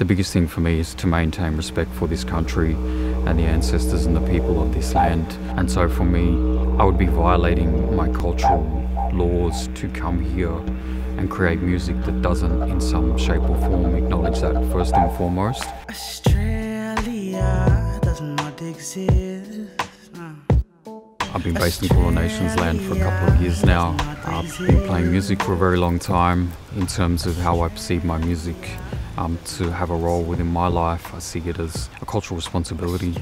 The biggest thing for me is to maintain respect for this country and the ancestors and the people of this land. And so for me, I would be violating my cultural laws to come here and create music that doesn't, in some shape or form, acknowledge that first and foremost. Australia does not exist. I've been based in Kulin Nations Land for a couple of years now. I've been playing music for a very long time. In terms of how I perceive my music um, to have a role within my life, I see it as a cultural responsibility.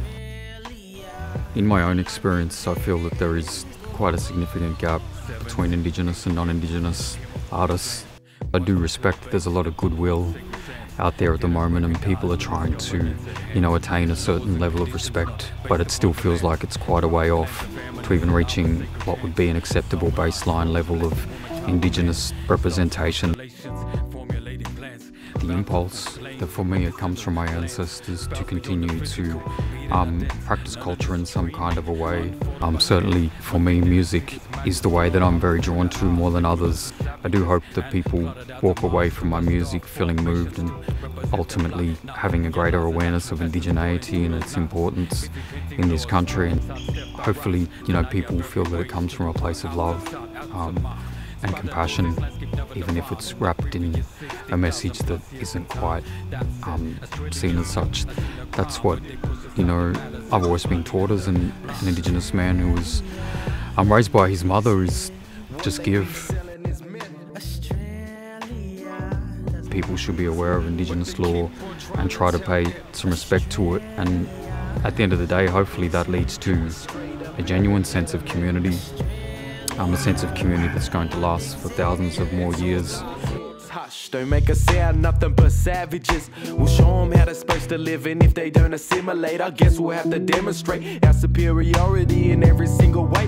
In my own experience, I feel that there is quite a significant gap between Indigenous and non-Indigenous artists. I do respect that there's a lot of goodwill out there at the moment and people are trying to, you know, attain a certain level of respect, but it still feels like it's quite a way off to even reaching what would be an acceptable baseline level of Indigenous representation. The impulse that for me it comes from my ancestors to continue to um, practice culture in some kind of a way. Um, certainly for me music is the way that I'm very drawn to more than others. I do hope that people walk away from my music feeling moved and ultimately having a greater awareness of indigeneity and its importance in this country and hopefully you know people feel that it comes from a place of love um, and compassion even if it's wrapped in a message that isn't quite um, seen as such. That's what you know I've always been taught as an, an indigenous man who was I'm raised by his mother is just give. People should be aware of Indigenous law and try to pay some respect to it. And at the end of the day, hopefully that leads to a genuine sense of community, um, a sense of community that's going to last for thousands of more years. Hush, don't make us sound nothing but savages. We'll show them how they're supposed to live, and if they don't assimilate, I guess we'll have to demonstrate our superiority in every single way